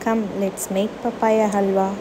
Come, let's make papaya halwa.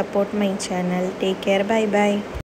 Support my channel. Take care. Bye bye.